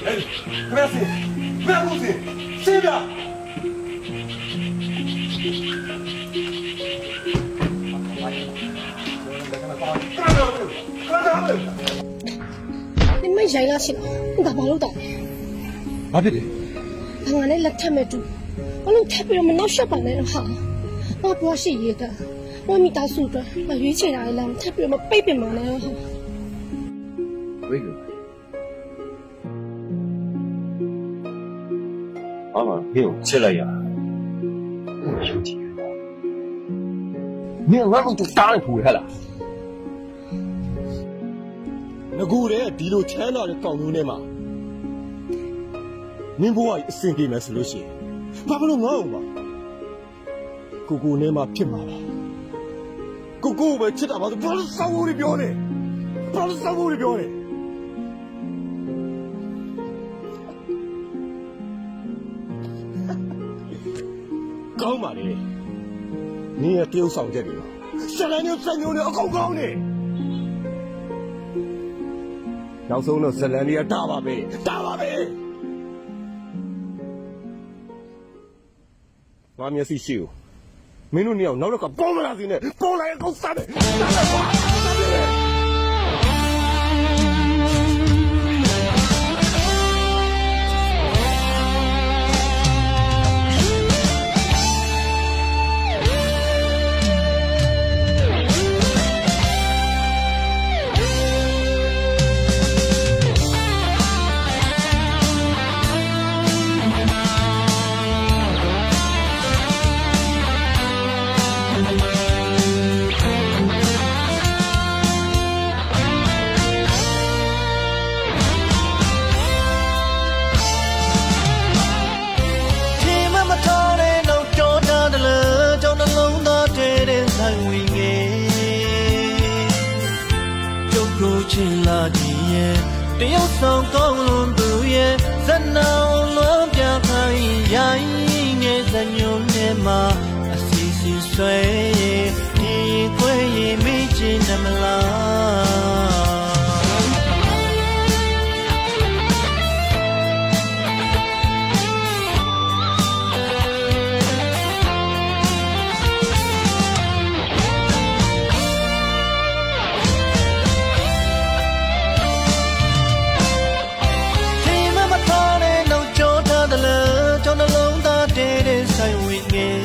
ခရစီခရမှုစီစေးပြခရတော်ခရတော်你们ရိုင်းလာရှင်ငါဘာလို့တော့ဘာဖြစ်လဲလဲငါနဲ့လက်ထက်မဲ့တူဘာလို့ထပ်ပြီးတော့မနောက်ရှက်ပါနဲ့တော့ဟာငါဘွားရှိရတဲ့ဝမ်းမိသားစုအတွက်မရွေးချယ်တာလည်းထပ်ပြီးတော့မပိတ်ပင်ပါနဲ့တော့ဟာဝိတ် ကအာမဟေ့ကိုချစ်လိုက်ရရုပ်ကြည့်မင်းငါ့ကိုတူတားနေဖူရဟလားငကူတဲ့ဒီလိုချမ်းသာတဲ့ကောင်းမျိုးနဲ့မှာမင်းဘဝကြီးအဆင်ပြေမယ်ဆိုလို့ရှိရင်ဘာလို့ငါ့အောင်ပါကိုကိုနဲ့မှဖြစ်မှာပါကိုကိုပဲချစ်တာပါဆိုဘာလို့စောင်းလို့ပြောနေဘာလို့စောင်းလို့ပြောနေ ကောင်းပါလေနင်းရဲ့တရုပ်ဆောင်ချက်တွေတော့ရှလန်မျိုးစက်မျိုးတွေအကုန်ကောင်းနေနောက်ဆုံးတော့ဇလန်တွေကတာပါပဲတာပါပဲငါမျက်စိရှိ ਉ မင်းတို့နှစ်ယောက်နောက်တော့ကပေါ်မလာစေနဲ့ပေါ်လာရင်ကောင်းစားတယ်စားတယ်ကွာ ကျုပ်ကိုချင်လာကြီးရဲ့တယောက်ဆောင်ကောင်းလွန်သူရဲ့ဇနောင်လွန်ပြခိုင်းရိုင်းငယ်စညွန်းနဲ့မှာအစီစီဆွဲ ဝင်ငယ်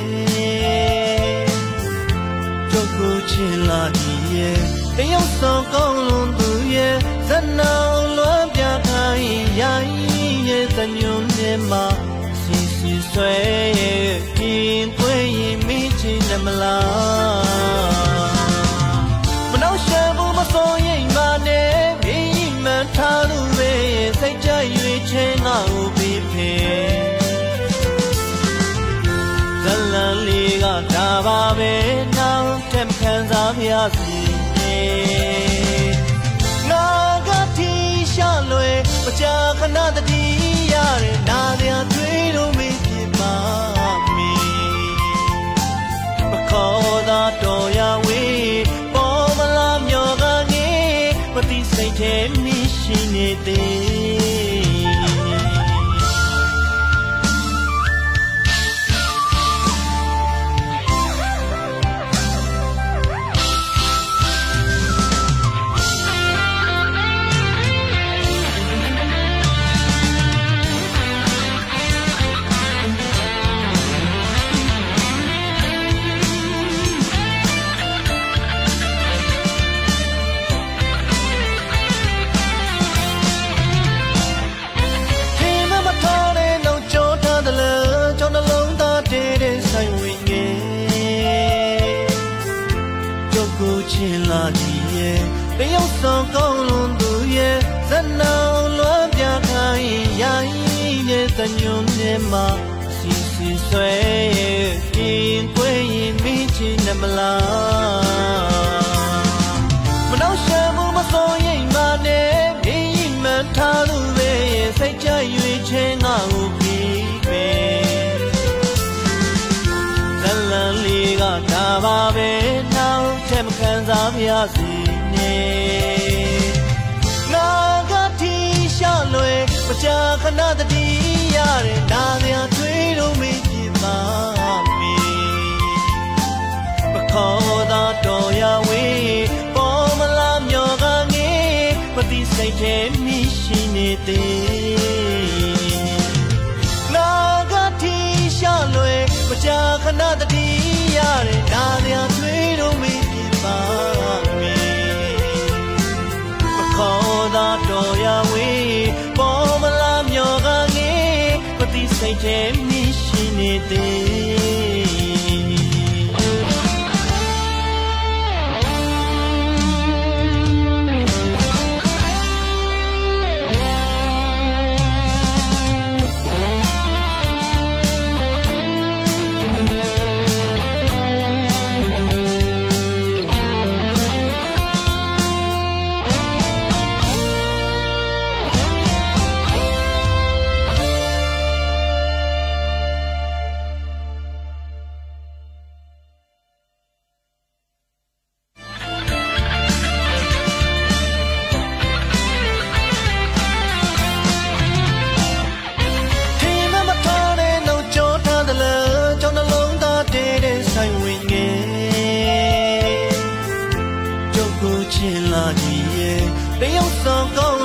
ကျုပ်ကိုချင်လာဒီရဲ့တယောက်ဆောင်ကောင်းလွန်သူရဲ့ဇနောင်လွမ်းပြခိုင်းရိုင်းရဲ့သညွန်းနဲ့မှာစီစီဆွဲရဲ့ပြင်သွေးရင်မိချင်တယ်မလားမနှောက်ရှက်ဘူးမစိုးရိမ်ပါနဲ့ဘင်းမှန်ထားလို့ပဲစိတ်ကြရွေချဲငါ့ကိုပြီးဖေ ဒါပါပဲနောက်ထပ်ခံစားပြစီနဲ့ငါကတီရှာလွယ်မကြာခဏတတိရတဲ့နာရတွေ့လို့မဖြစ်ပါမီမခေါ်သာတော်ရဝေးပေါ်မလာမျောကနေမသိစိတ်ထဲမရှိနေသေး ရဲ့တယောက်ဆောင်ကောင်းလွန်သူရဲ့ဇနောင်လွမ်းပြခိုင်းရိုင်းရဲ့သညွန်းနဲ့မှာစီစီဆွဲရဲ့ပြင်သွေးရင်မိချင်တယ်မလားမနှောက်ရှက်မှုမစိုးရိမ်ပါနဲ့ဘင်းမှန်ထားလို့ပဲစိတ်ကြရွေချဲငါ့ကိုပြီးပဲဇလန်လေးကဒါပါပဲနောက်ထပ်မခံစားပြစီ နဲ့ငါကတီရှာလွယ်မကြာခဏတတိရတဲ့နာရထွေးလို့မေးပြပါမေမခေါ်သာတော်ရဝေးပေါ်မလားမျောကငေးမသိစိတ်ထဲမိရှိနေသေးနာကတိရှာလွယ်မကြာခဏတတိရတဲ့နာရ မိ င်လာကြီးရဲ့